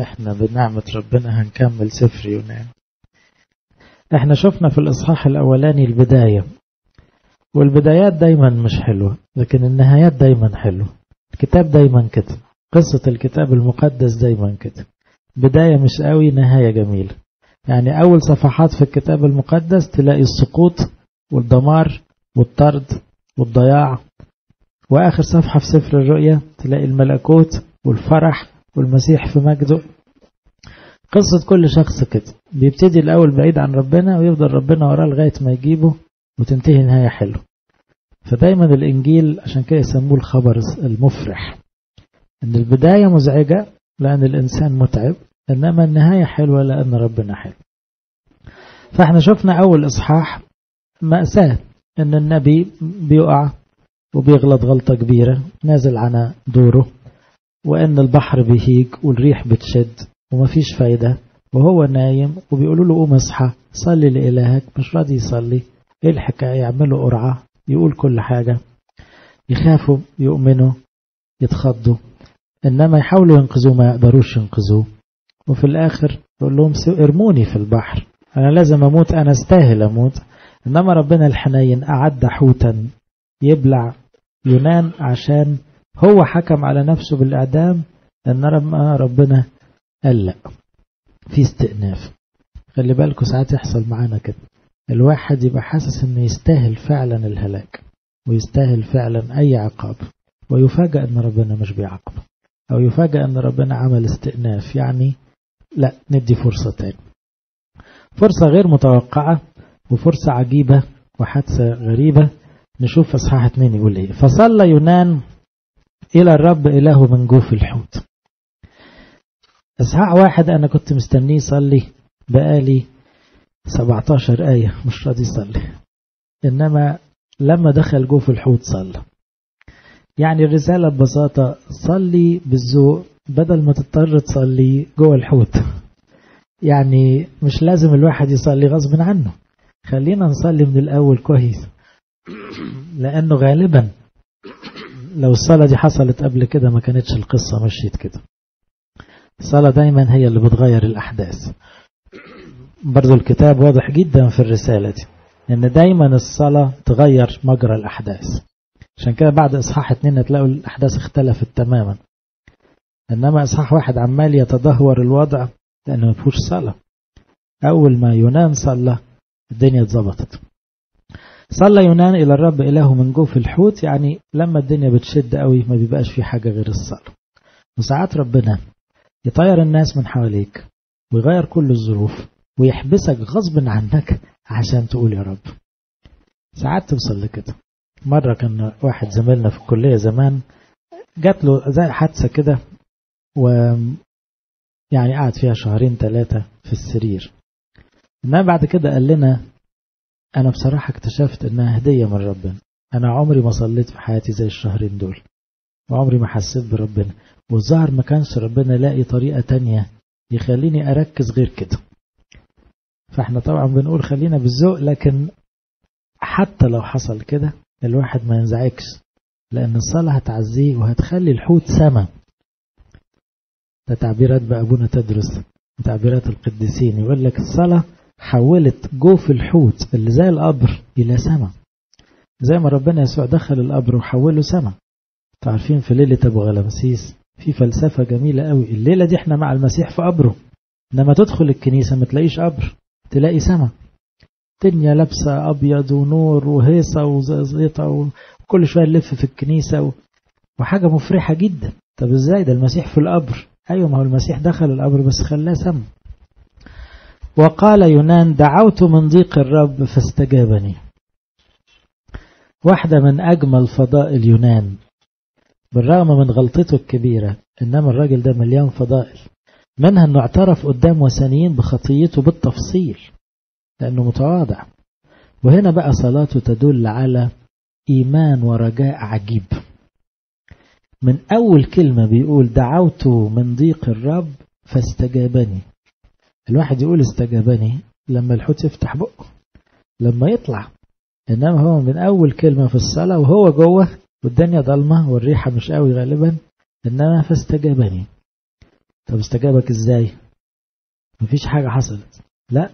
إحنا بنعمة ربنا هنكمل سفر يونان إحنا شفنا في الإصحاح الأولاني البداية والبدايات دايما مش حلوة لكن النهايات دايما حلوة. الكتاب دايما كده قصة الكتاب المقدس دايما كده بداية مش قوي نهاية جميلة. يعني أول صفحات في الكتاب المقدس تلاقي السقوط والدمار والطرد والضياع وآخر صفحة في سفر الرؤيا تلاقي الملكوت والفرح والمسيح في مجده. قصة كل شخص كده. بيبتدي الأول بعيد عن ربنا ويفضل ربنا وراه لغاية ما يجيبه وتنتهي نهاية حلوة. فدايما الإنجيل عشان كده يسموه الخبر المفرح. إن البداية مزعجة لأن الإنسان متعب إنما النهاية حلوة لأن ربنا حلو. فإحنا شفنا أول إصحاح مأساة إن النبي بيقع وبيغلط غلطة كبيرة نازل عن دوره. وإن البحر بيهيج والريح بتشد ومفيش فايدة. وهو نايم وبيقولوا له قوم اصحى صلي لإلهك مش راضي يصلي. إيه الحكاية؟ يعملوا قرعة يقول كل حاجة. يخافوا يؤمنوا يتخضوا. إنما يحاولوا ينقذوه ما يقدروش ينقذوه. وفي الآخر يقول لهم ارموني في البحر. أنا لازم أموت أنا استاهل أموت. إنما ربنا الحنين أعد حوتا يبلع يونان عشان هو حكم على نفسه بالإعدام إن ربنا قال لا. في استئناف. خلي بالكوا ساعات يحصل معانا كده. الواحد يبقى حاسس إنه يستاهل فعلا الهلاك ويستاهل فعلا أي عقاب ويفاجأ إن ربنا مش بيعاقبه أو يفاجأ إن ربنا عمل استئناف. يعني لا ندي فرصة تاني. فرصة غير متوقعة وفرصة عجيبة وحادثة غريبة. نشوف إصحاح اتنين يقول إيه. فصلى يونان إلى الرب إله من جوف الحوت. اصحاح واحد أنا كنت مستنيه يصلي بقالي 17 آية مش راضي يصلي. إنما لما دخل جوه في الحوت صلى. يعني الرسالة ببساطة صلي بالذوق بدل ما تضطر تصلي جوه الحوت. يعني مش لازم الواحد يصلي غصب عنه. خلينا نصلي من الأول كويس. لأنه غالبا لو الصلاة دي حصلت قبل كده ما كانتش القصة مشيت كده. الصلاة دايما هي اللي بتغير الأحداث. برضو الكتاب واضح جدا في الرسالة دي إن دايما الصلاة تغير مجرى الأحداث. عشان كده بعد إصحاح اتنين هتلاقوا الأحداث اختلفت تماما. إنما إصحاح واحد عمال يتدهور الوضع لأنه ما فيهوش صلاة. أول ما يونان صلى الدنيا اتظبطت. صلى يونان إلى الرب إله من جوف الحوت يعني لما الدنيا بتشد قوي ما بيبقاش في حاجة غير الصلاة. وساعات ربنا يطير الناس من حواليك ويغير كل الظروف ويحبسك غصب عنك عشان تقول يا رب. ساعات توصل لكده. مرة كان واحد زميلنا في الكلية زمان جات له زي حادثة كده و يعني قعد فيها شهرين ثلاثة في السرير. إنما بعد كده قال لنا أنا بصراحة اكتشفت إنها هدية من ربنا. أنا عمري ما صليت في حياتي زي الشهرين دول. وعمري ما حسيت بربنا. والظاهر ما كانش ربنا لاقي طريقة تانية يخليني أركز غير كده. فإحنا طبعا بنقول خلينا بالذوق لكن حتى لو حصل كده الواحد ما ينزعجش لأن الصلاة هتعزيه وهتخلي الحوت سما. ده تعبيرات بقى أبونا تدرس تعبيرات القديسين. يقول لك الصلاة حولت جوف الحوت اللي زي القبر إلى سما. زي ما ربنا يسوع دخل القبر وحوله سما. عارفين في ليلة أبو غلمسيس في فلسفة جميلة قوي. الليلة دي إحنا مع المسيح في قبره. لما تدخل الكنيسة ما تلاقيش قبر تلاقي سما. الدنيا لابسة أبيض ونور وهيصة وزيطة وكل شوية نلف في الكنيسة و... وحاجة مفرحة جدا. طب إزاي؟ ده المسيح في القبر. أيوة ما هو المسيح دخل القبر بس خلاه سما. وقال يونان دعوت من ضيق الرب فاستجابني. واحدة من أجمل فضائل يونان بالرغم من غلطته الكبيرة إنما الراجل ده مليان فضائل. منها أنه اعترف قدام وثنيين بخطيته بالتفصيل لأنه متواضع. وهنا بقى صلاته تدل على إيمان ورجاء عجيب. من أول كلمة بيقول دعوت من ضيق الرب فاستجابني. الواحد يقول استجابني لما الحوت يفتح بقه لما يطلع. إنما هو من أول كلمة في الصلاة وهو جوه والدنيا ضلمة والريحة مش قوي غالبا. إنما فاستجابني طب استجابك إزاي؟ مفيش حاجة حصلت. لا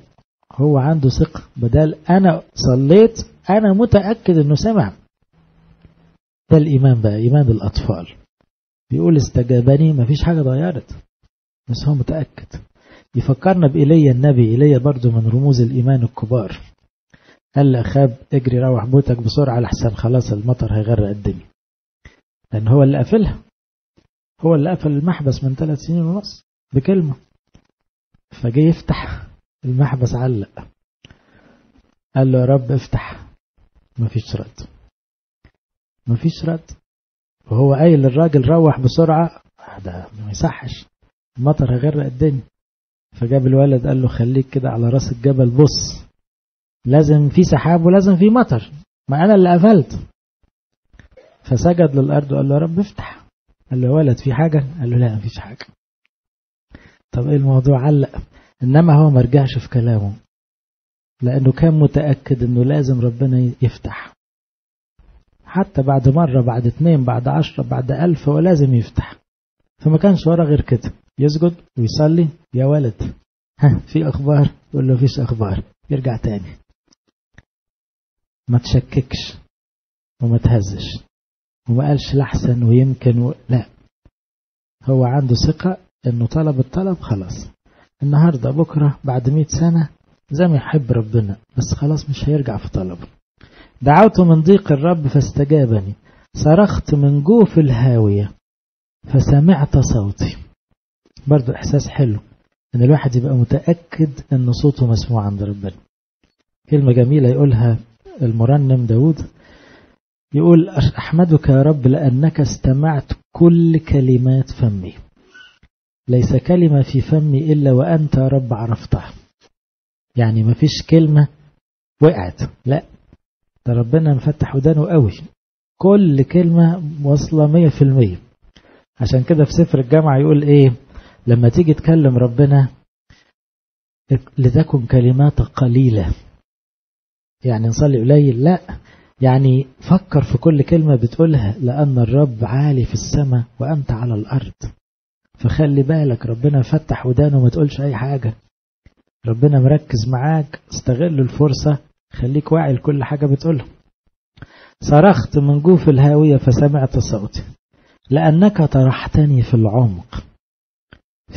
هو عنده ثقة. بدل أنا صليت أنا متأكد أنه سمع. ده الإيمان بقى إيمان الأطفال. بيقول استجابني مفيش حاجة ضيرت بس هو متأكد. يفكرنا بإيليا النبي إيليا برضو من رموز الإيمان الكبار. قال لأخاب اجري روح بوتك بسرعة لحسن خلاص المطر هيغرق الدنيا. لأن هو اللي قفلها هو اللي قفل المحبس من ثلاث سنين ونص بكلمة. فجي يفتح المحبس علق. قال له يا رب افتح. مفيش رد. مفيش رد. وهو قايل للراجل روح بسرعة. ده ما يصحش. المطر هيغرق الدنيا. فجاب الولد قال له خليك كده على راس الجبل بص لازم في سحاب ولازم في مطر ما أنا اللي قفلت. فسجد للأرض وقال له يا رب افتح. قال له يا ولد في حاجة؟ قال له لا مفيش حاجة. طب إيه الموضوع؟ علق. إنما هو ما رجعش في كلامه لأنه كان متأكد إنه لازم ربنا يفتح. حتى بعد مرة بعد اتنين بعد عشرة بعد ألف هو لازم يفتح. فما كانش ورا غير كده. يسجد ويصلي يا ولد. ها في أخبار يقول له فيش أخبار؟ يرجع تاني. ما تشككش وما تهزش. وما قالش لحسن ويمكن و... لا. هو عنده ثقة إنه طلب الطلب خلاص. النهاردة بكرة بعد مئة سنة زي ما يحب ربنا بس خلاص مش هيرجع في طلبه. دعوت من ضيق الرب فاستجابني. صرخت من جوف الهاوية فسمعت صوتي. برضو إحساس حلو إن الواحد يبقى متأكد إن صوته مسموع عند ربنا. كلمة جميلة يقولها المرنم داود يقول أحمدك يا رب لأنك استمعت كل كلمات فمي. ليس كلمة في فمي إلا وأنت يا رب عرفتها. يعني مفيش كلمة وقعت لا. ده ربنا مفتح ودانه قوي. كل كلمة واصلة مية في المية. عشان كده في سفر الجامعة يقول إيه؟ لما تيجي تكلم ربنا لتكن كلمات قليلة. يعني نصلي قليل؟ لا. يعني فكر في كل كلمة بتقولها. لأن الرب عالي في السماء وأنت على الأرض. فخلي بالك ربنا فتح ودانه وما تقولش أي حاجة. ربنا مركز معاك. استغل الفرصة. خليك واعي لكل حاجة بتقولها. صرخت من جوف الهاوية فسمعت صوتي. لأنك طرحتني في العمق.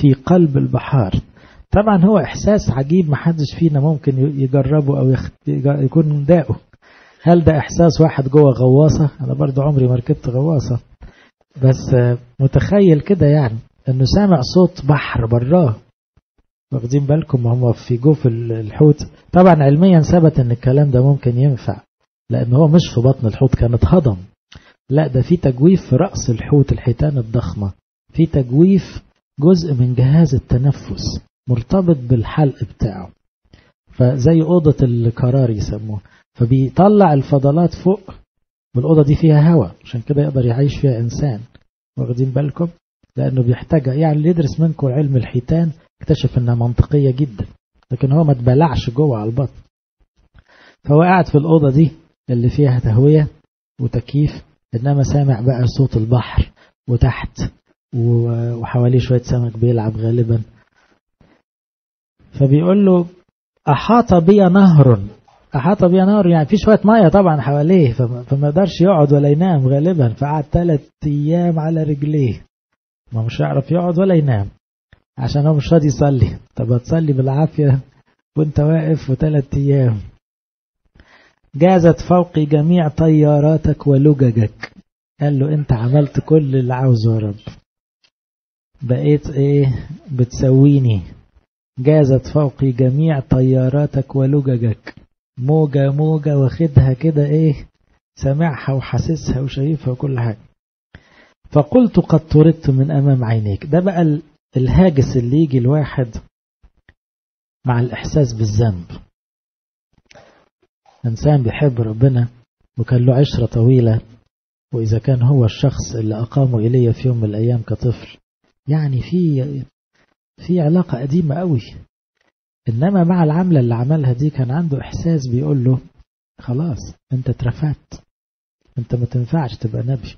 في قلب البحار. طبعا هو إحساس عجيب محدش فينا ممكن يجربه أو يكون داقه هل ده إحساس واحد جوه غواصة؟ أنا برضو عمري ما ركبت غواصة. بس متخيل كده يعني أنه سامع صوت بحر براه. واخدين بالكم هم في جوف الحوت. طبعا علميا ثبت إن الكلام ده ممكن ينفع لأن هو مش في بطن الحوت كانت هضم لا ده في تجويف في رأس الحوت الحيتان الضخمة. في تجويف جزء من جهاز التنفس مرتبط بالحلق بتاعه. فزي أوضة القرار يسموه. فبيطلع الفضلات فوق والأوضة دي فيها هواء عشان كده يقدر يعيش فيها إنسان. واخدين بالكم؟ لأنه بيحتاج يعني اللي يدرس منكم علم الحيتان اكتشف إنها منطقية جدا لكن هو ما اتبلعش جوه على البطن. فهو قاعد في الأوضة دي اللي فيها تهوية وتكييف إنما سامع بقى صوت البحر وتحت. وحواليه شوية سمك بيلعب غالبا. فبيقول له أحاط بي نهر. أحاط بي نهر يعني في شوية مية طبعا حواليه فما يقدرش يقعد ولا ينام غالبا. فقعد ثلاث أيام على رجليه. ما مش هيعرف يقعد ولا ينام عشان هو مش راضي يصلي. طب هتصلي بالعافية وأنت واقف وثلاث أيام. جازت فوقي جميع طياراتك ولججك. قال له أنت عملت كل اللي عاوزه يا رب. بقيت إيه؟ بتسويني. جازت فوقي جميع طياراتك ولججك. موجة موجة واخدها كده إيه؟ سامعها وحاسسها وشايفها وكل حاجة. فقلت قد طردت من أمام عينيك. ده بقى الهاجس اللي يجي الواحد مع الإحساس بالذنب. إنسان بيحب ربنا وكان له عشرة طويلة وإذا كان هو الشخص اللي أقامه إلي في يوم من الأيام كطفل. يعني في في علاقة قديمة قوي. إنما مع العملة اللي عملها دي كان عنده إحساس بيقول له خلاص أنت اترفدت. أنت ما تنفعش تبقى نبي.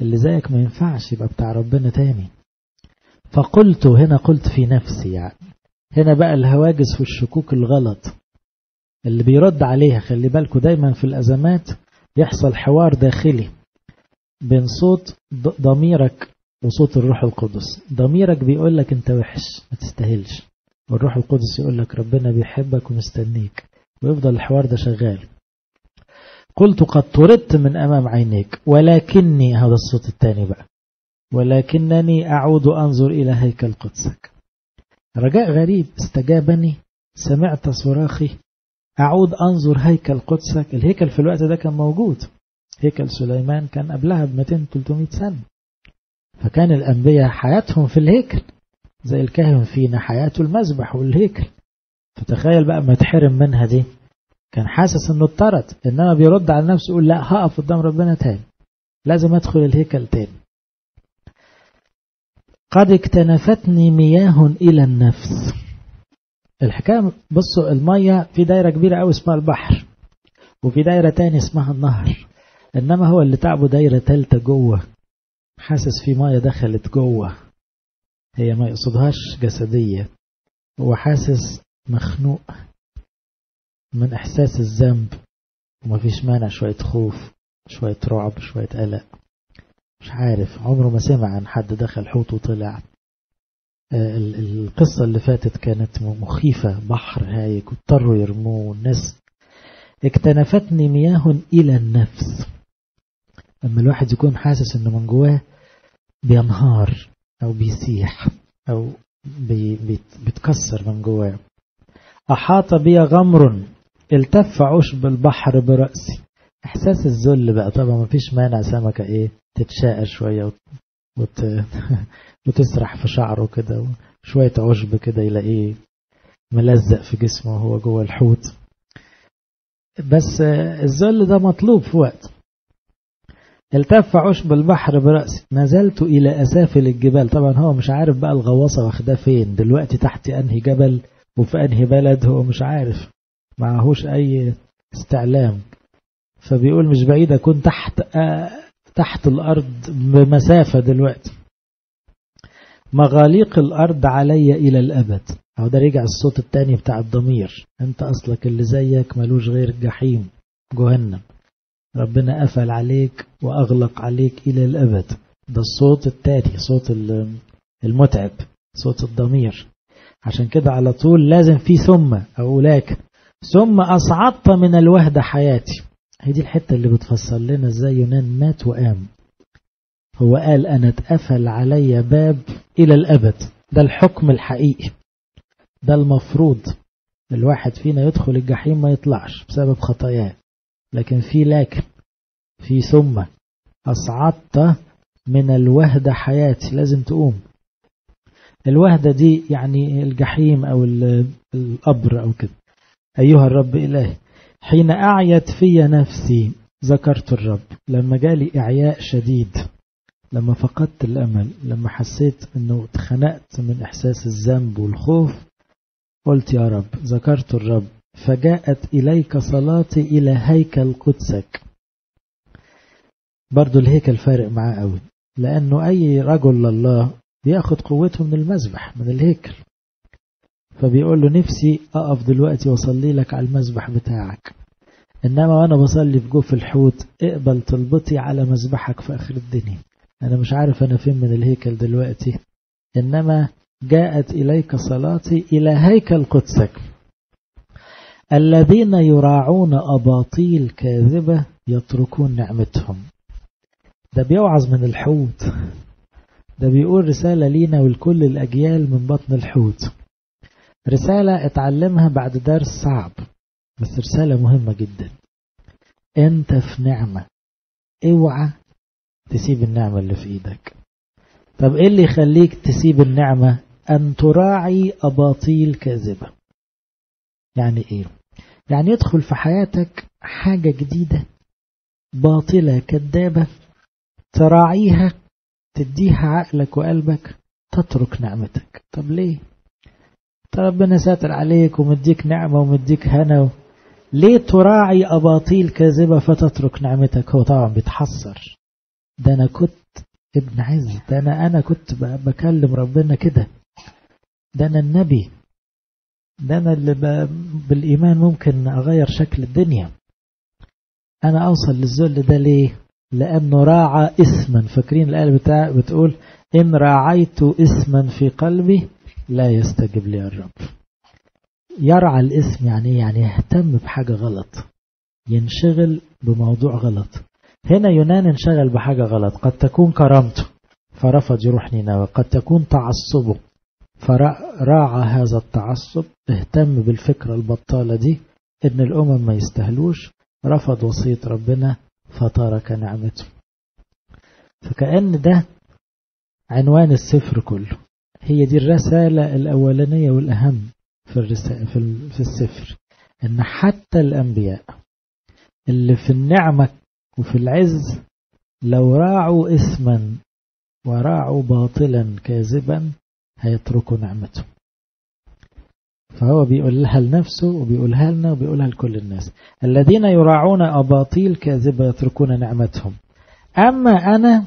اللي زيك ما ينفعش يبقى بتاع ربنا تاني. فقلت هنا قلت في نفسي يعني. هنا بقى الهواجس والشكوك الغلط. اللي بيرد عليها خلي بالكوا دايما في الأزمات يحصل حوار داخلي بين صوت ضميرك وصوت الروح القدس. ضميرك بيقول لك انت وحش ما تستاهلش. والروح القدس يقول لك ربنا بيحبك ومستنيك. ويفضل الحوار ده شغال. قلت قد طردت من أمام عينيك ولكني هذا الصوت الثاني بقى ولكنني أعود أنظر إلى هيكل قدسك رجاء غريب استجابني سمعت صراخي أعود أنظر هيكل قدسك. الهيكل في الوقت ده كان موجود. هيكل سليمان كان قبلها ب 200-300 سنة. فكان الأنبياء حياتهم في الهيكل زي الكاهن فينا حياته المذبح والهيكل. فتخيل بقى ما تحرم منها دي. كان حاسس إنه اتطرد إنما بيرد على نفسه يقول لا هقف قدام ربنا تاني. لازم أدخل الهيكل تاني. قد اكتنفتني مياه إلى النفس. الحكاية بصوا المية في دايرة كبيرة قوي اسمها البحر وفي دايرة تاني اسمها النهر. إنما هو اللي تعبه دايرة تالتة جوه. حاسس في مية دخلت جوه. هي ما يقصدهاش جسدية. هو حاسس مخنوق من إحساس الذنب. ومفيش مانع شوية خوف شوية رعب شوية قلق. مش عارف عمره ما سمع عن حد دخل حوت وطلع. القصة اللي فاتت كانت مخيفة. بحر هايك واضطروا يرموه والناس اكتنفتني مياه إلى النفس. لما الواحد يكون حاسس إنه من جواه بينهار أو بيسيح بي بيتكسر من جواه. أحاط بي غمر التف عشب البحر برأسي. إحساس الذل بقى طبعا مفيش مانع سمكة إيه تتشاقى شوية وت... وتسرح في شعره كده وشوية عشب كده يلاقيه ملزق في جسمه وهو جوه الحوت. بس الذل ده مطلوب في وقت. التف عشب البحر برأسي. نزلت إلى أسافل الجبال. طبعا هو مش عارف بقى الغواصة واخداه فين. دلوقتي تحت أنهي جبل وفي أنهي بلد هو مش عارف. معهوش أي استعلام. فبيقول مش بعيد أكون تحت تحت الأرض بمسافة دلوقتي. مغاليق الأرض علي إلى الأبد. أو ده رجع الصوت التاني بتاع الضمير. أنت أصلك اللي زيك ملوش غير جحيم جهنم. ربنا قفل عليك وأغلق عليك إلى الأبد. ده الصوت التاني صوت المتعب صوت الضمير. عشان كده على طول لازم في ثم أو لكن ثم أصعدت من الوهدة حياتي. هي دي الحتة اللي بتفسر لنا إزاي يونان مات وقام. هو قال أنا اتقفل علي باب إلى الأبد. ده الحكم الحقيقي. ده المفروض الواحد فينا يدخل الجحيم ما يطلعش بسبب خطاياه. لكن في لكن في ثم أصعدت من الوهدة حياتي لازم تقوم. الوهدة دي يعني الجحيم أو القبر أو كده. أيها الرب إلهي حين أعيت في نفسي ذكرت الرب. لما جالي إعياء شديد لما فقدت الأمل لما حسيت أنه اتخنقت من إحساس الذنب والخوف قلت يا رب ذكرت الرب. فجاءت إليك صلاتي إلى هيكل قدسك. برضو الهيكل فارق معاه قوي لأنه أي رجل لله بياخد قوته من المذبح من الهيكل. فبيقول له نفسي أقف دلوقتي وأصلي لك على المذبح بتاعك. إنما وأنا بصلي في جوف الحوت اقبل طلبتي على مذبحك في آخر الدنيا. أنا مش عارف أنا فين من الهيكل دلوقتي. إنما جاءت إليك صلاتي إلى هيكل قدسك. الذين يراعون أباطيل كاذبة يتركون نعمتهم. ده بيوعظ من الحوت. ده بيقول رسالة لينا ولكل الأجيال من بطن الحوت. رسالة اتعلمها بعد درس صعب بس رسالة مهمة جدا. أنت في نعمة. اوعى تسيب النعمة اللي في إيدك. طب إيه اللي يخليك تسيب النعمة؟ أن تراعي أباطيل كاذبة يعني إيه؟ يعني يدخل في حياتك حاجة جديدة باطلة كذابة تراعيها تديها عقلك وقلبك تترك نعمتك. طب ليه؟ ربنا ساتر عليك ومديك نعمة ومديك هنا. ليه تراعي أباطيل كاذبة فتترك نعمتك؟ هو طبعا بيتحسر. ده أنا كنت ابن عز ده أنا أنا كنت بكلم ربنا كده. ده أنا النبي. ده أنا اللي بالإيمان ممكن أغير شكل الدنيا. أنا أوصل للذل ده ليه؟ لأنه راعى اسما فاكرين الآية بتاع بتقول إن راعيت اسما في قلبي لا يستجب لي الرب. يرعى الاسم يعني يعني يهتم بحاجة غلط. ينشغل بموضوع غلط. هنا يونان انشغل بحاجة غلط. قد تكون كرامته فرفض يروح نينوى قد تكون تعصبه. فراعى هذا التعصب اهتم بالفكرة البطالة دي إن الأمم ما يستهلوش رفض وصية ربنا فترك نعمته. فكأن ده عنوان السفر كله. هي دي الرسالة الأولانية والأهم في, الرسالة في, السفر. إن حتى الأنبياء اللي في النعمة وفي العز لو راعوا اسما وراعوا باطلا كاذبا هيتركوا نعمته فهو بيقولها لنفسه وبيقولها لنا وبيقولها لكل الناس. الذين يراعون أباطيل كاذبة يتركون نعمتهم. أما أنا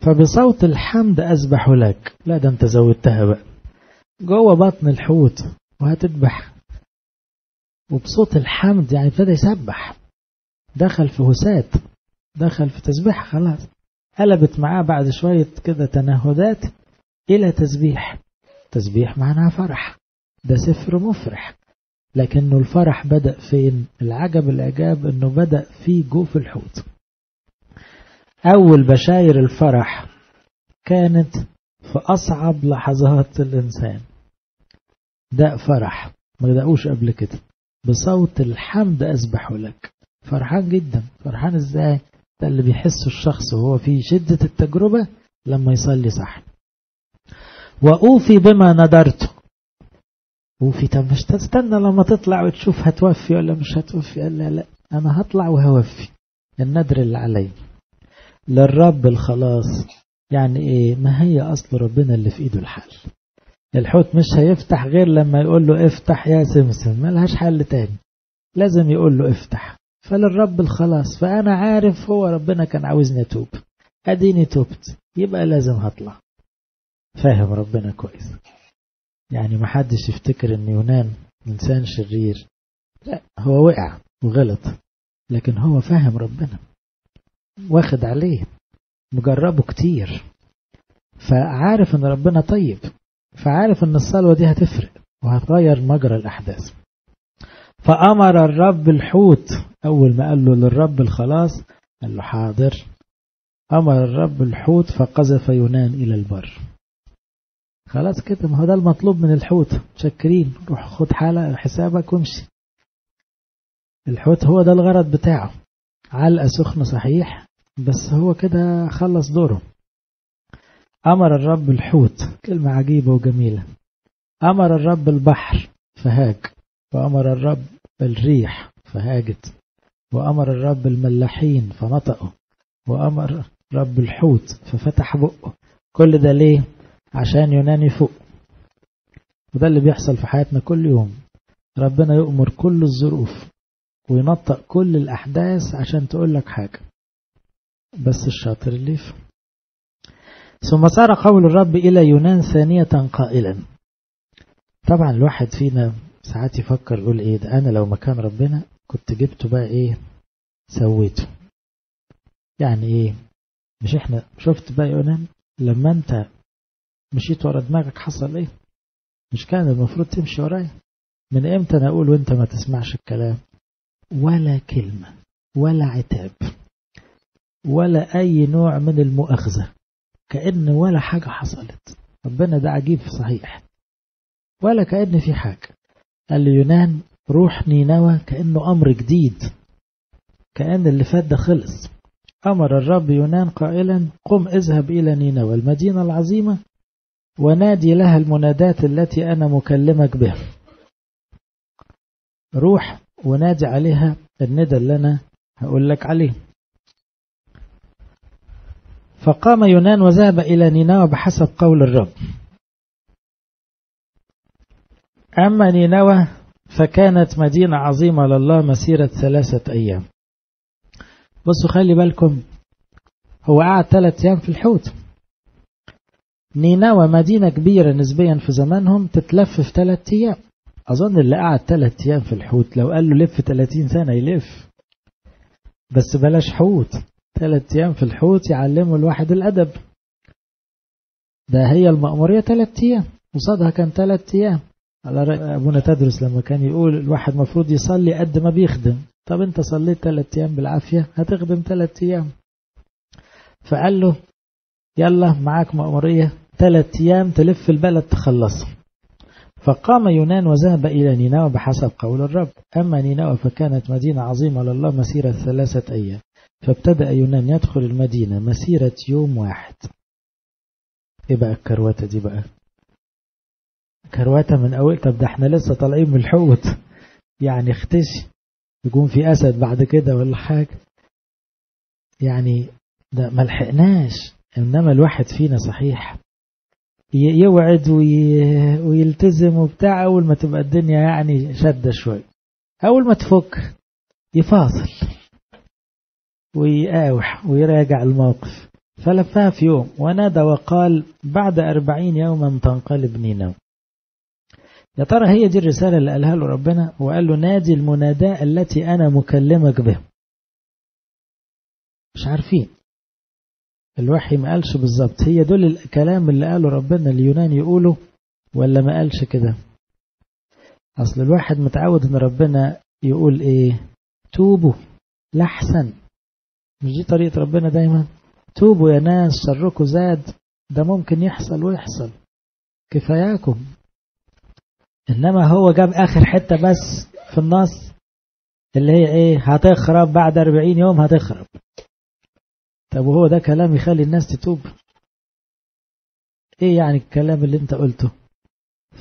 فبصوت الحمد أسبح لك. لا ده أنت زودتها بقى. جوه بطن الحوت وهتذبح. وبصوت الحمد يعني ابتدى يسبح. دخل في هسات دخل في تسبيح خلاص. قلبت معاه بعد شوية كده تنهدات. إلى تسبيح. تسبيح معناها فرح. ده سفر مفرح. لكنه الفرح بدأ فين؟ العجب العجاب إنه بدأ في جوف الحوت. أول بشاير الفرح كانت في أصعب لحظات الإنسان. ده فرح. ما بدأوش قبل كده. بصوت الحمد أسبح لك. فرحان جدا. فرحان إزاي؟ ده اللي بيحسه الشخص وهو في شدة التجربة لما يصلي صح. وأوفي بما ندرته أوفي طب مش تستنى لما تطلع وتشوف هتوفي ولا مش هتوفي؟ قال لا لا أنا هطلع وهوفي. الندر اللي علي للرب الخلاص. يعني إيه؟ ما هي أصل ربنا اللي في إيده الحل. الحوت مش هيفتح غير لما يقول له افتح يا سمسم. ملهاش حل تاني. لازم يقول له افتح. فللرب الخلاص. فأنا عارف هو ربنا كان عاوزني أتوب. أديني توبت. يبقى لازم هطلع. فاهم ربنا كويس. يعني ما حدش يفتكر إن يونان إنسان شرير. لا هو وقع وغلط لكن هو فاهم ربنا واخد عليه مجربه كتير. فعارف إن ربنا طيب فعارف إن الصلوة دي هتفرق وهتغير مجرى الأحداث. فأمر الرب الحوت أول ما قال له للرب الخلاص قال له حاضر. أمر الرب الحوت فقذف يونان إلى البر. خلاص كده ما هو ده المطلوب من الحوت. متشكرين روح خد حالة حسابك وامشي. الحوت هو ده الغرض بتاعه. علقة سخنة صحيح بس هو كده خلص دوره. أمر الرب الحوت. كلمة عجيبة وجميلة. أمر الرب البحر فهاج. وأمر الرب الريح فهاجت. وأمر الرب الملاحين فنطقوا. وأمر رب الحوت ففتح بقه. كل ده ليه؟ عشان يونان يفوق وده اللي بيحصل في حياتنا كل يوم. ربنا يؤمر كل الظروف وينطق كل الأحداث عشان تقول لك حاجة. بس الشاطر اللي يفهم. ثم صار قول الرب إلى يونان ثانية قائلا. طبعا الواحد فينا ساعات يفكر يقول إيه ده؟ أنا لو مكان ربنا كنت جبته بقى إيه؟ سويته. يعني إيه؟ مش إحنا. شفت بقى يونان؟ لما أنت مشيت ورا دماغك حصل إيه؟ مش كان المفروض تمشي ورايا من إمتى أنا أقول وأنت ما تسمعش الكلام؟ ولا كلمة ولا عتاب ولا أي نوع من المؤاخذة كأن ولا حاجة حصلت. ربنا ده عجيب صحيح. ولا كأن في حاجة. قال ليونان روح نينوى كأنه أمر جديد كأن اللي فات ده خلص. أمر الرب يونان قائلا قم اذهب إلى نينوى المدينة العظيمة ونادي لها المنادات التي أنا مكلمك بها. روح ونادي عليها الندى اللي أنا هقول لك عليه. فقام يونان وذهب إلى نينوى بحسب قول الرب. أما نينوى فكانت مدينة عظيمة لله مسيرة ثلاثة أيام. بصوا خلي بالكم هو قعد ثلاث أيام في الحوت. نينوى مدينة كبيرة نسبيا في زمانهم تتلف في ثلاث أيام. أظن اللي قعد ثلاث أيام في الحوت لو قال له لف 30 سنة يلف. بس بلاش حوت. ثلاث أيام في الحوت يعلموا الواحد الأدب. ده هي المأمورية ثلاث أيام قصادها كان ثلاث أيام. على رأي أبونا تدرس لما كان يقول الواحد مفروض يصلي قد ما بيخدم. طب أنت صليت ثلاث أيام بالعافية هتخدم ثلاث أيام. فقال له يلا معاك مأمورية. ثلاث أيام تلف البلد تخلصها فقام يونان وذهب إلى نينوى بحسب قول الرب. أما نينوى فكانت مدينة عظيمة لله مسيرة ثلاثة أيام. فابتدأ يونان يدخل المدينة مسيرة يوم واحد. إيه بقى الكرواتة دي بقى؟ كرواتة من أول طب ده إحنا لسه طالعين من الحوت. يعني اختشي يكون في أسد بعد كده ولا حاجة. يعني ده ملحقناش إنما الواحد فينا صحيح. يوعد وي... ويلتزم وبتاع أول ما تبقى الدنيا يعني شدة شوي. أول ما تفك يفاصل ويقاوح ويراجع الموقف. فلفها في يوم ونادى وقال بعد أربعين يوما تنقلب نينوى يا ترى هي دي الرسالة اللي قالها له ربنا؟ وقال له نادي المناداة التي أنا مكلمك بها. مش عارفين. الوحي ما قالش بالظبط. هي دول الكلام اللي قاله ربنا اليونان يقوله ولا ما قالش كده؟ أصل الواحد متعود إن ربنا يقول إيه؟ توبوا لحسن. مش دي طريقة ربنا دايما؟ توبوا يا ناس شركوا زاد. ده ممكن يحصل ويحصل. كفاياكم. إنما هو جاب آخر حتة بس في النص اللي هي إيه؟ هتخرب بعد 40 يوم هتخرب. طب وهو ده كلام يخلي الناس تتوب؟ إيه يعني الكلام اللي أنت قلته؟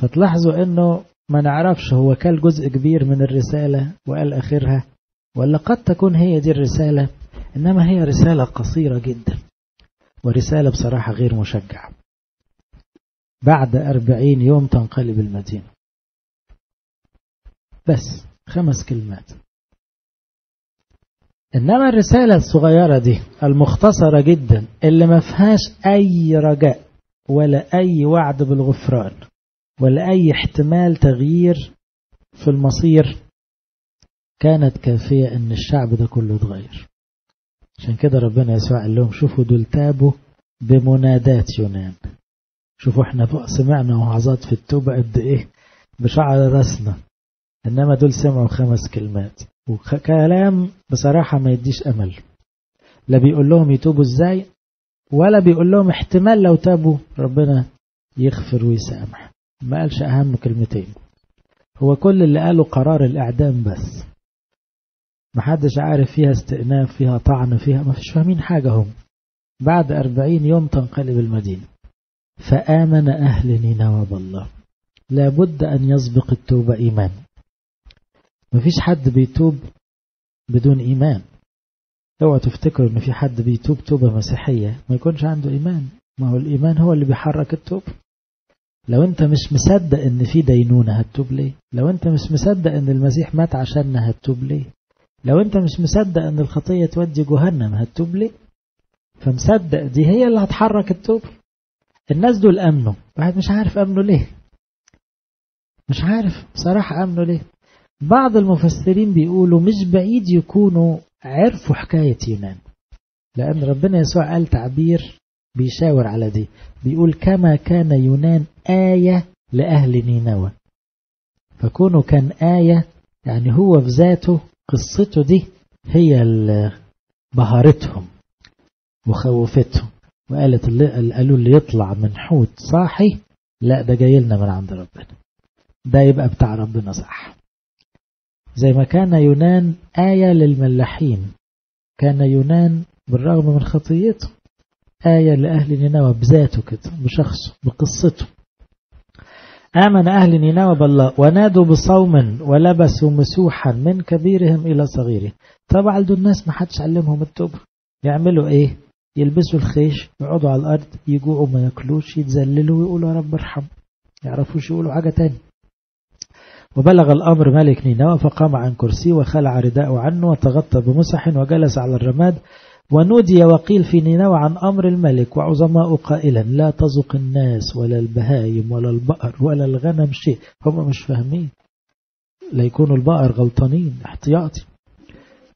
فتلاحظوا إنه ما نعرفش هو كان جزء كبير من الرسالة وقال آخرها ولا قد تكون هي دي الرسالة إنما هي رسالة قصيرة جدا ورسالة بصراحة غير مشجعة. بعد أربعين يوم تنقلب المدينة. بس خمس كلمات. إنما الرسالة الصغيرة دي المختصرة جدا اللي ما فيهاش أي رجاء ولا أي وعد بالغفران ولا أي احتمال تغيير في المصير كانت كافية إن الشعب ده كله اتغير. عشان كده ربنا يسوع قال لهم شوفوا دول تابوا بمنادات يونان. شوفوا إحنا سمعنا وعظات في التوبة قد إيه بشعر راسنا. إنما دول سمعوا خمس كلمات. وكلام بصراحة ما يديش أمل. لا بيقول لهم يتوبوا إزاي ولا بيقول لهم احتمال لو تابوا ربنا يغفر ويسامح. ما قالش أهم كلمتين. هو كل اللي قاله قرار الإعدام بس. محدش عارف فيها استئناف فيها طعن فيها ما فيش فاهمين حاجة هم. بعد أربعين يوم تنقلب المدينة. فآمن أهل نينوى بالله. لابد أن يسبق التوبة إيمان مفيش حد بيتوب بدون إيمان. اوعى تفتكروا إن في حد بيتوب توبة مسيحية. ما يكونش عنده إيمان. ما هو الإيمان هو اللي بيحرك التوب. لو أنت مش مصدق إن في دينونة هتتوب ليه؟ لو أنت مش مصدق إن المسيح مات عشاننا هتتوب ليه؟ لو أنت مش مصدق إن الخطية تودي جهنم هتتوب ليه؟ فمصدق دي هي اللي هتحرك التوب. الناس دول أمنوا. واحد مش عارف امنوا ليه. مش عارف بصراحة امنوا ليه. بعض المفسرين بيقولوا مش بعيد يكونوا عرفوا حكاية يونان لأن ربنا يسوع قال تعبير بيشاور على دي. بيقول كما كان يونان آية لأهل نينوى. فكونه كان آية يعني هو في ذاته قصته دي هي اللي بهرتهم وخوفتهم وقالت اللي قالوا اللي يطلع من حوت صاحي لا ده جاي لنا من عند ربنا. ده يبقى بتاع ربنا صح. زي ما كان يونان آية للملاحين. كان يونان بالرغم من خطيته آية لأهل نينوى بذاته كده بشخصه بقصته. آمن أهل نينوى بالله ونادوا بصوم ولبسوا مسوحا من كبيرهم إلى صغيره. طبعا دول الناس ما حدش علمهم التوبة يعملوا إيه؟ يلبسوا الخيش يقعدوا على الأرض يجوعوا ما ياكلوش يتذللوا ويقولوا يا رب ارحم. يعرفوش يقولوا حاجة تاني وبلغ الأمر ملك نينوى فقام عن كرسي وخلع رداءه عنه وتغطى بمسح وجلس على الرماد. ونودي وقيل في نينوى عن أمر الملك وعظماء قائلا لا تزق الناس ولا البهايم ولا البقر ولا الغنم شيء. هم مش فاهمين. لا يكونوا البقر غلطانين احتياطي.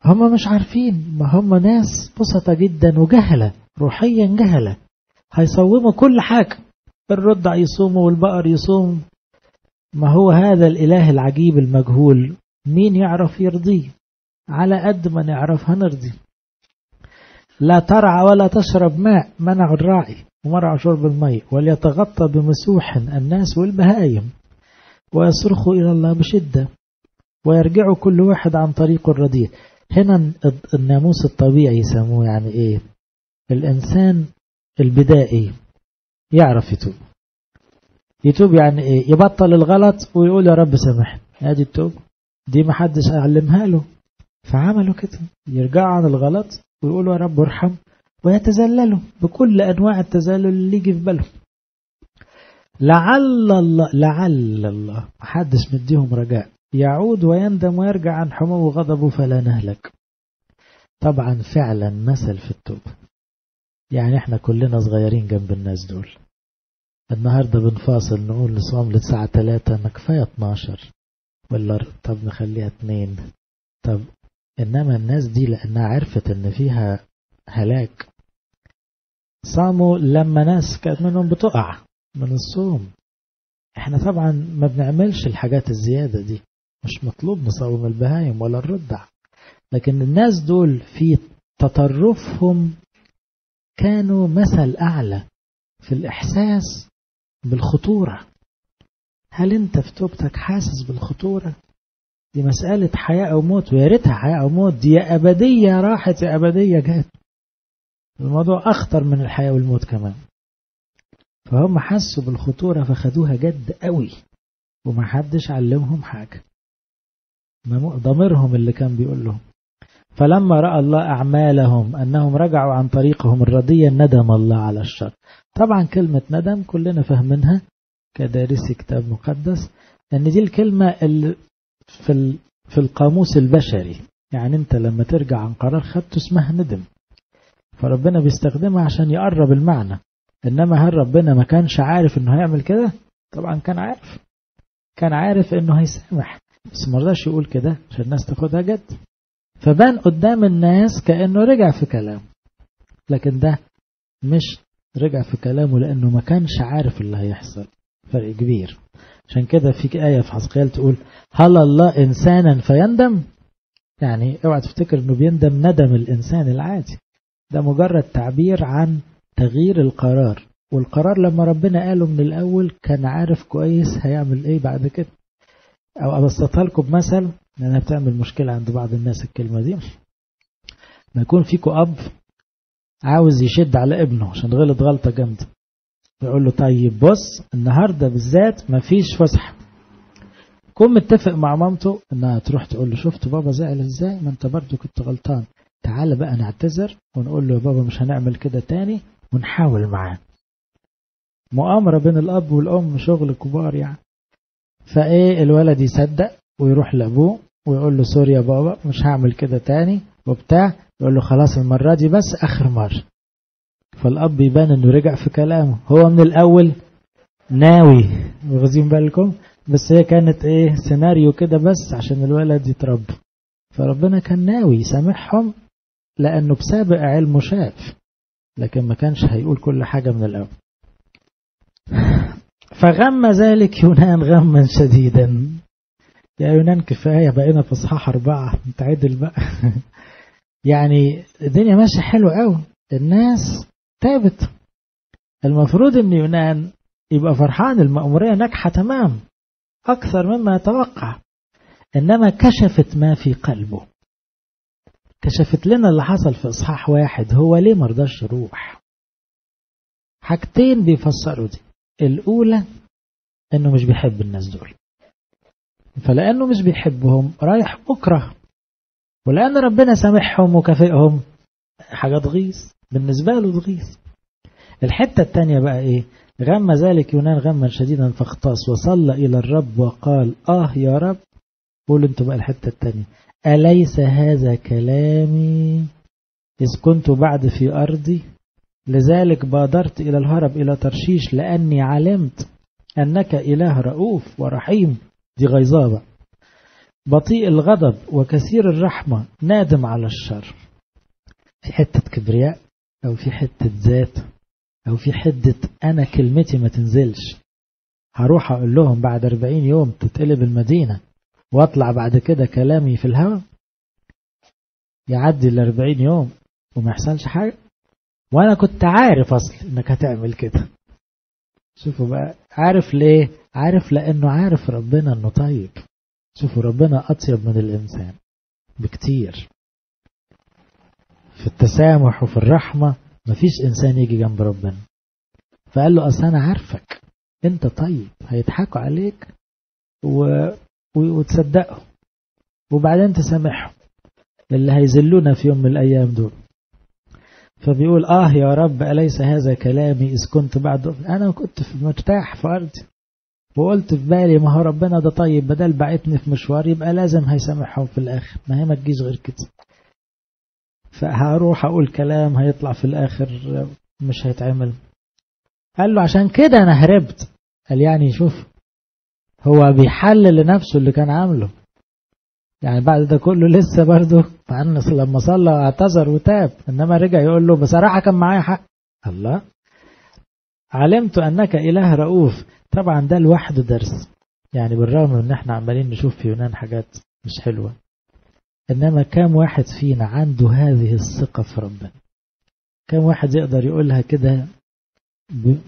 هم مش عارفين. ما هم ناس بسطة جدا وجهلة روحيا جهلة. هيصوموا كل حاجة. الرضع يصوم والبقر يصوم. ما هو هذا الإله العجيب المجهول؟ مين يعرف يرضيه؟ على قد ما نعرف هنرضي. لا ترعى ولا تشرب ماء منع الراعي ومرع شرب الماء وليتغطى بمسوح الناس والبهايم ويصرخوا إلى الله بشدة ويرجعوا كل واحد عن طريقه الرديء هنا الناموس الطبيعي يسموه يعني إيه؟ الإنسان البدائي. يعرف يتوب. يتوب يعني إيه يبطل الغلط ويقول يا رب سامحني. هذه التوب دي ما حدش علمها له. فعملوا كده. يرجعوا عن الغلط ويقولوا يا رب ارحم ويتذللوا بكل أنواع التذلل اللي يجي في بالهم. لعل الله لعل الله. محدش مديهم رجاء. يعود ويندم ويرجع عن حمو غضبه فلا نهلك. طبعا فعلا مثل في التوبة. يعني إحنا كلنا صغيرين جنب الناس دول. النهاردة بنفاصل نقول نصوم للساعة 3 ما كفاية 12 ولا طب نخليها 2 طب إنما الناس دي لأنها عرفت إن فيها هلاك. صاموا لما ناس كانت منهم بتقع من الصوم. إحنا طبعا ما بنعملش الحاجات الزيادة دي. مش مطلوب نصوم البهايم ولا الرضع. لكن الناس دول في تطرفهم كانوا مثل أعلى في الإحساس بالخطورة. هل أنت في توبتك حاسس بالخطورة؟ دي مسألة حياة أو موت ويا ريتها حياة أو موت دي يا أبدية راحت يا أبدية جت. الموضوع أخطر من الحياة والموت كمان. فهم حسوا بالخطورة فخدوها جد قوي ومحدش علمهم حاجة. ضميرهم اللي كان بيقول لهم. فلما رأى الله أعمالهم أنهم رجعوا عن طريقهم الردية ندم الله على الشر. طبعا كلمة ندم كلنا فاهمينها كدارسي كتاب مقدس أن دي الكلمة اللي في, في القاموس البشري. يعني أنت لما ترجع عن قرار خدته اسمها ندم. فربنا بيستخدمها عشان يقرب المعنى. إنما هل ربنا ما كانش عارف إنه هيعمل كده؟ طبعا كان عارف. كان عارف إنه هيسامح. بس ما رضاش يقول كده عشان الناس تاخدها جد. فبان قدام الناس كأنه رجع في كلامه لكن ده مش رجع في كلامه لأنه ما كانش عارف اللي هيحصل. فرق كبير. عشان كده في آية في حسقيال تقول هل الله إنسانا فيندم؟ يعني اوعى تفتكر إنه بيندم ندم الإنسان العادي. ده مجرد تعبير عن تغيير القرار. والقرار لما ربنا قاله من الأول كان عارف كويس هيعمل إيه بعد كده. أو ابسطها لكم بمثل لأنها بتعمل مشكلة عند بعض الناس الكلمة دي. ما يكون فيكم أب عاوز يشد على ابنه عشان غلط غلطة جامدة. يقول له طيب بص النهاردة بالذات مفيش فسحة. كون متفق مع مامته إنها تروح تقول له شفت بابا زعل إزاي؟ ما أنت برضو كنت غلطان. تعال بقى نعتذر ونقول له يا بابا مش هنعمل كده تاني ونحاول معاه. مؤامرة بين الأب والأم شغل كبار يعني. فإيه الولد يصدق ويروح لأبوه ويقول له سوري يا بابا مش هعمل كده تاني. وبتاع يقول له خلاص المرة دي بس آخر مرة. فالأب يبان إنه رجع في كلامه. هو من الأول ناوي. واخدين بالكم؟ بس هي كانت إيه سيناريو كده بس عشان الولد يتربى. فربنا كان ناوي يسامحهم لأنه بسابق علمه شاف لكن ما كانش هيقول كل حاجة من الأول. فغم ذلك يونان غما شديدا. يا يونان كفاية بقينا في إصحاح أربعة. نتعدل بقى. يعني الدنيا ماشية حلو قوي. الناس تابت المفروض إن يونان يبقى فرحان. المأمورية ناجحة تمام. أكثر مما يتوقع. إنما كشفت ما في قلبه. كشفت لنا اللي حصل في إصحاح واحد. هو ليه مرضاش يروح؟ حاجتين بيفسروا دي. الأولى إنه مش بيحب الناس دول. فلأنه مش بيحبهم رايح مكره ولأن ربنا سامحهم وكافئهم حاجة تغيظ بالنسبة له تغيظ. الحتة التانية بقى إيه؟ غم ذلك يونان غما شديدا فاختص وصلى إلى الرب وقال آه يا رب. قولوا أنتوا بقى الحتة التانية. أليس هذا كلامي؟ إذ كنت بعد في أرضي. لذلك بادرت إلى الهرب إلى ترشيش لأني علمت أنك إله رؤوف ورحيم. دي غيظابة. بطيء الغضب وكثير الرحمة نادم على الشر. في حتة كبرياء أو في حتة ذات أو في حدة أنا كلمتي ما تنزلش. هروح أقول لهم بعد 40 يوم تتقلب المدينة وأطلع بعد كده كلامي في الهواء يعدي ال 40 يوم وما يحصلش حاجة؟ وأنا كنت عارف أصل إنك هتعمل كده. شوفوا بقى عارف ليه؟ عارف لأنه عارف ربنا إنه طيب. شوفوا ربنا أطيب من الإنسان بكتير. في التسامح وفي الرحمة مفيش إنسان يجي جنب ربنا. فقال له أصل أنا عارفك. أنت طيب هيضحكوا عليك و... وتصدقهم. وبعدين تسامحهم. اللي هيذلونا في يوم من الأيام دول. فبيقول آه يا رب أليس هذا كلامي إذ كنت بعد؟ أنا كنت مرتاح في أرضي. وقلت في بالي ما هو ربنا ده طيب بدل بعتني في مشوار يبقى لازم هيسامحهم في الآخر ما هي ما تجيش غير كده. فهروح أقول كلام هيطلع في الآخر مش هيتعمل. قال له عشان كده أنا هربت. قال يعني شوف هو بيحلل لنفسه اللي كان عامله. يعني بعد ده كله لسه برضه مع لما صلى اعتذر وتاب إنما رجع يقول له بصراحة كان معايا حق. الله. علمت أنك إله رؤوف. طبعا ده لوحده درس. يعني بالرغم إن إحنا عمالين نشوف في يونان حاجات مش حلوة. إنما كام واحد فينا عنده هذه الثقة في ربنا. كام واحد يقدر يقولها كده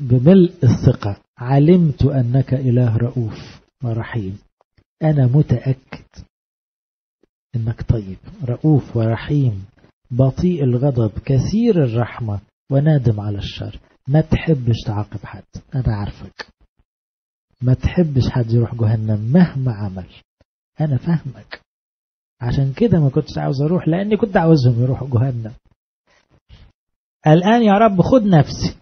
بملء الثقة. علمت أنك إله رؤوف ورحيم. أنا متأكد إنك طيب. رؤوف ورحيم. بطيء الغضب. كثير الرحمة. ونادم على الشر. ما تحبش تعاقب حد. أنا عارفك ما تحبش حد يروح جهنم مهما عمل. أنا فاهمك. عشان كده ما كنتش عاوز أروح لأني كنت عاوزهم يروحوا جهنم. الآن يا رب خد نفسي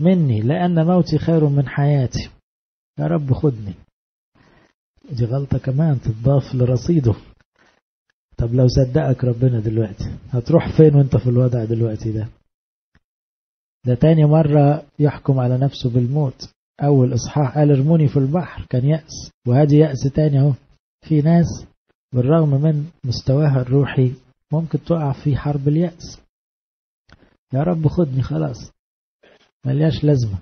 مني لأن موتي خير من حياتي. يا رب خدني دي غلطة كمان تضاف لرصيده. طب لو صدقك ربنا دلوقتي هتروح فين وأنت في الوضع دلوقتي ده؟ ده تاني مرة يحكم على نفسه بالموت. أول إصحاح قال ارموني في البحر كان يأس. وهذه يأس تاني أهو. في ناس بالرغم من مستواها الروحي ممكن تقع في حرب اليأس. يا رب خدني خلاص ملياش لازمة.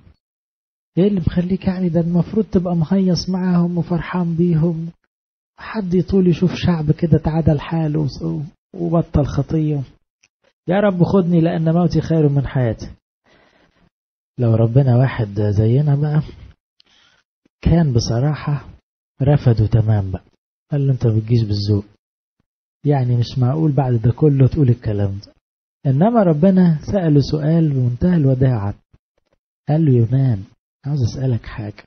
إيه اللي مخليك يعني؟ ده المفروض تبقى مهيص معاهم وفرحان بيهم. حد يطول يشوف شعب كده تعادل حاله وبطل خطية يا رب خدني لأن موتي خير من حياتي. لو ربنا واحد زينا بقى كان بصراحة رفضه تمام بقى. قال له انت بتجيش بالذوق. يعني مش معقول بعد ده كله تقول الكلام ده. إنما ربنا سأله سؤال بمنتهى الوداعة قال له يونان عاوز أسألك حاجة.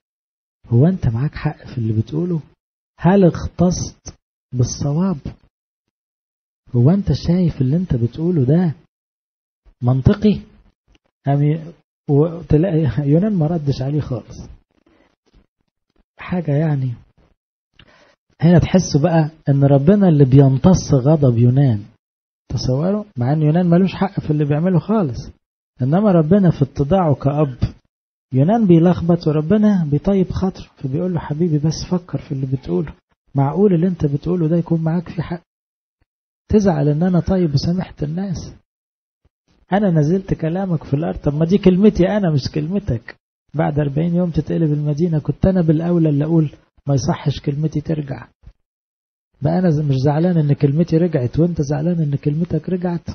هو أنت معاك حق في اللي بتقوله؟ هل اختصت بالصواب؟ هو أنت شايف اللي أنت بتقوله ده منطقي؟ أم وتلاقي يونان ما ردش عليه خالص. حاجة يعني هنا تحسوا بقى إن ربنا اللي بيمتص غضب يونان. تصوروا؟ مع إن يونان ملوش حق في اللي بيعمله خالص. إنما ربنا في اتضاعه كأب. يونان بيلخبط وربنا بيطيب خاطره. فبيقول له حبيبي بس فكر في اللي بتقوله. معقول اللي أنت بتقوله ده يكون معاك في حق. تزعل إن أنا طيب وسامحت الناس. أنا نزلت كلامك في الأرض. طب ما دي كلمتي أنا مش كلمتك. بعد 40 يوم تتقلب المدينة. كنت أنا بالأولى اللي أقول ما يصحش كلمتي ترجع. بقى أنا مش زعلان إن كلمتي رجعت وأنت زعلان إن كلمتك رجعت؟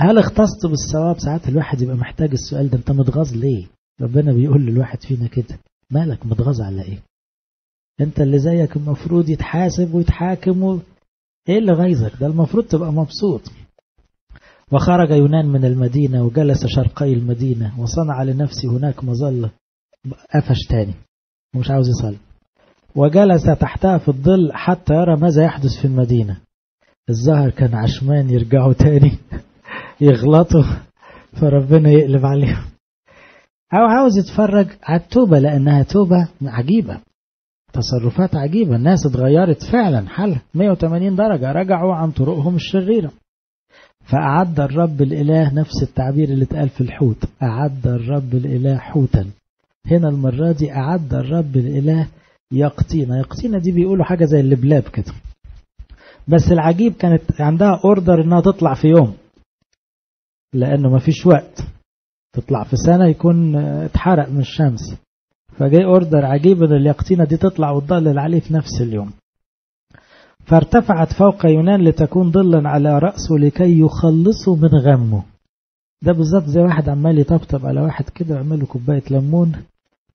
هل اختصت بالصواب؟ ساعات الواحد يبقى محتاج السؤال ده. أنت متغاظ ليه؟ ربنا بيقول للواحد فينا كده. مالك متغاظ على إيه؟ أنت اللي زيك المفروض يتحاسب ويتحاكم و... إيه اللي غيظك ده المفروض تبقى مبسوط. وخرج يونان من المدينة وجلس شرقي المدينة وصنع لنفسه هناك مظلة قفش تاني. ومش عاوز يصلي. وجلس تحتها في الظل حتى يرى ماذا يحدث في المدينة. الظهر كان عشمان يرجعوا تاني. يغلطوا. فربنا يقلب عليهم. أو عاوز يتفرج على التوبة لأنها توبة عجيبة. تصرفات عجيبة. الناس اتغيرت فعلا. حالها 180 درجة. رجعوا عن طرقهم الشريرة. فأعد الرب الإله نفس التعبير اللي اتقال في الحوت. أعد الرب الإله حوتا. هنا المرة دي أعد الرب الإله يقطينا. يقطينا دي بيقولوا حاجة زي اللبلاب كده. بس العجيب كانت عندها أوردر إنها تطلع في يوم. لأنه ما فيش وقت. تطلع في سنة يكون اتحرق من الشمس. فجاي أوردر عجيب إن اليقطينة دي تطلع وتضلل عليه في نفس اليوم. فارتفعت فوق يونان لتكون ظلا على رأسه لكي يخلصه من غمه. ده بالظبط زي واحد عمال يطبطب على واحد كده ويعمل له كوباية ليمون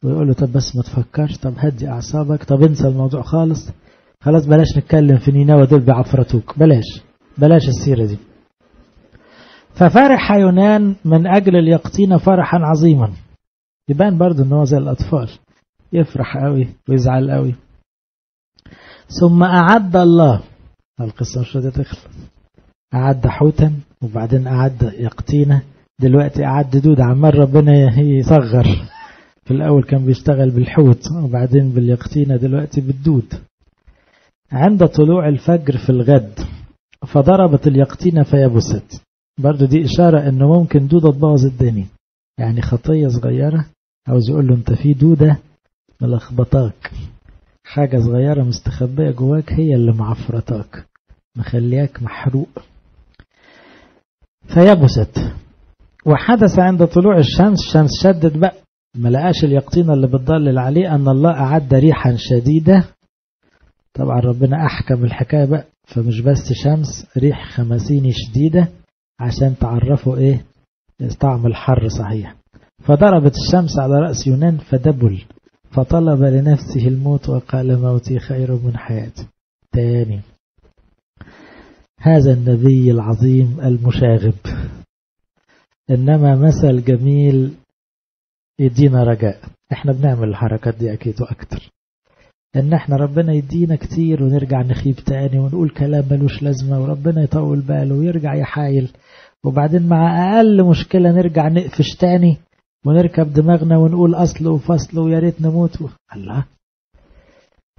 ويقول له طب بس ما تفكرش طب هدي أعصابك طب انسى الموضوع خالص. خلاص بلاش نتكلم في نينوى دول بعفرتوك. بلاش بلاش السيرة دي. ففرح يونان من أجل اليقطين فرحا عظيما. يبان برضه إن هو زي الأطفال. يفرح قوي ويزعل قوي. ثم أعد الله. القصة مش راضية تخلص أعد حوتا وبعدين أعد يقطينة. دلوقتي أعد دود عمال ربنا يصغر. في الأول كان بيشتغل بالحوت وبعدين باليقطينة دلوقتي بالدود. عند طلوع الفجر في الغد فضربت اليقطينة فيبست. برضو دي إشارة أنه ممكن دودة تبوظ الدنيا يعني خطية صغيرة عاوز يقول له أنت في دودة ملخبطاك. حاجة صغيرة مستخبية جواك هي اللي معفرتاك مخلياك محروق. فيبست. وحدث عند طلوع الشمس. الشمس شدت بقى. ما لقاش اليقطين اللي بتضلل عليه أن الله أعد ريحا شديدة. طبعا ربنا أحكم الحكاية بقى. فمش بس شمس ريح خمسيني شديدة عشان تعرفوا إيه؟ طعم الحر صحيح. فضربت الشمس على رأس يونان فدبل. فطلب لنفسه الموت وقال موتي خير من حياتي. تاني. هذا النبي العظيم المشاغب. إنما مثل جميل يدينا رجاء. إحنا بنعمل الحركات دي أكيد وأكتر. إن إحنا ربنا يدينا كتير ونرجع نخيب تاني ونقول كلام ملوش لازمة وربنا يطول باله ويرجع يحايل. وبعدين مع أقل مشكلة نرجع نقفش تاني. ونركب دماغنا ونقول أصل وفصل ويا ريت نموت. الله.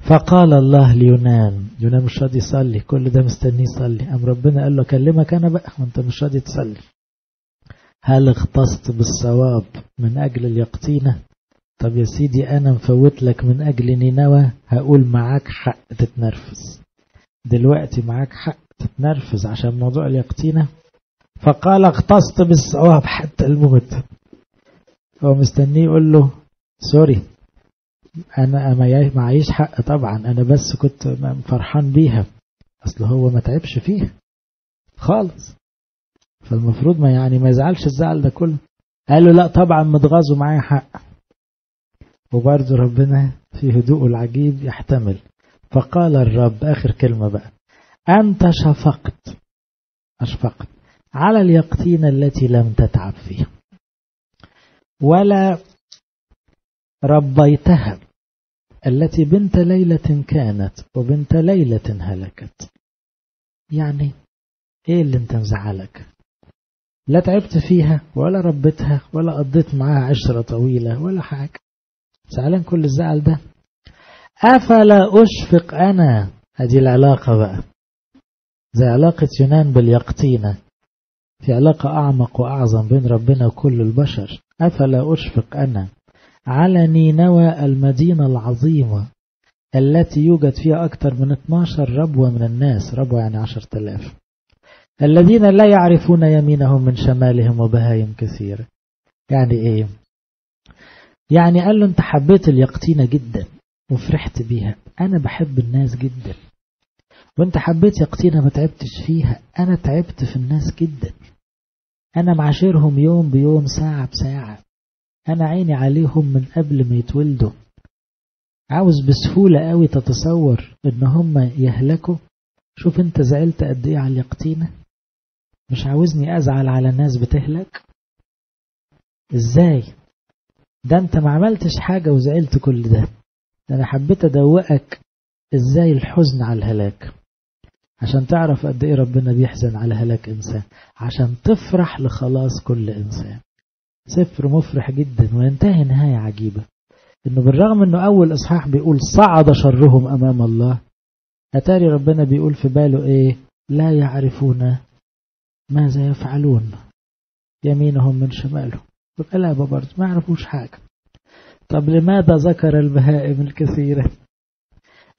فقال الله ليونان يونان مش راضي يصلي كل ده مستنيه يصلي. قام ربنا قال له أكلمك أنا بقى وأنت مش راضي تصلي. هل اختصت بالصواب من أجل اليقطينه طب يا سيدي أنا مفوت لك من أجل نينوى هقول معاك حق تتنرفز. دلوقتي معاك حق تتنرفز عشان موضوع اليقطينه فقال اختصت بالصواب حتى الموت. هو مستنيه يقول له سوري أنا معيش حق طبعا. أنا بس كنت فرحان بيها. أصل هو ما تعبش فيها. خالص. فالمفروض ما يعني ما يزعلش الزعل ده كله. قال له لا طبعا متغاظوا معايا حق. وبرضه ربنا في هدوءه العجيب يحتمل. فقال الرب آخر كلمة بقى أنت شفقت. أشفقت. على اليقطين التي لم تتعب فيها. ولا ربيتها التي بنت ليلة كانت وبنت ليلة هلكت. يعني إيه اللي أنت مزعلك؟ لا تعبت فيها ولا ربتها ولا قضيت معاها عشرة طويلة ولا حاجة. زعلان كل الزعل ده؟ أفلا أشفق أنا؟ هذه العلاقة بقى. زي علاقة يونان باليقطينة. في علاقة أعمق وأعظم بين ربنا وكل البشر. أفلا أشفق أنا؟ على نينوى المدينة العظيمة التي يوجد فيها أكثر من 12 ربوة من الناس ربوة يعني 10,000 الذين لا يعرفون يمينهم من شمالهم وبهايم كثيرة يعني إيه؟ يعني قال له أنت حبيت اليقطينة جدا وفرحت بيها. أنا بحب الناس جدا. وانت حبيت يقطينة ما تعبتش فيها. أنا تعبت في الناس جدا. أنا معاشرهم يوم بيوم ساعة بساعة. أنا عيني عليهم من قبل ما يتولدوا. عاوز بسهولة قوي تتصور إن هم يهلكوا. شوف أنت زعلت قد إيه على اليقطينة؟ مش عاوزني أزعل على ناس بتهلك؟ إزاي؟ ده أنت ما عملتش حاجة وزعلت كل ده. ده أنا حبيت أدوقك إزاي الحزن على الهلاك. عشان تعرف قد إيه ربنا بيحزن على هلاك إنسان. عشان تفرح لخلاص كل إنسان. سفر مفرح جدا وينتهي نهاية عجيبة. إنه بالرغم إنه أول إصحاح بيقول صعد شرهم أمام الله أتاري ربنا بيقول في باله إيه؟ لا يعرفون ماذا يفعلون. يمينهم من شمالهم غلابة برضه ما يعرفوش حاجة. طب لماذا ذكر البهائم الكثيرة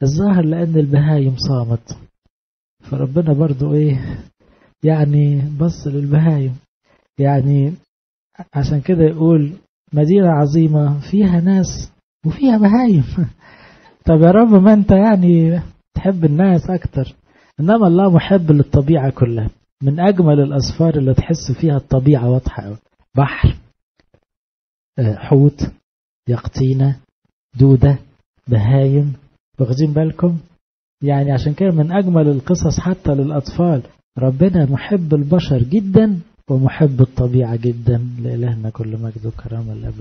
الظاهر لأن البهايم صامت. فربنا برضو إيه يعني بص للبهايم. يعني عشان كده يقول مدينة عظيمة فيها ناس وفيها بهايم. طب يا رب ما أنت يعني تحب الناس أكتر. إنما الله محب للطبيعة كلها. من أجمل الأسفار اللي تحس فيها الطبيعة واضحة. بحر حوت يقطينة دودة بهايم. واخدين بالكم؟ يعني عشان كده من أجمل القصص حتى للأطفال. ربنا محب البشر جدا ومحب الطبيعة جدا. لإلهنا كل مجد وكرامة الأبد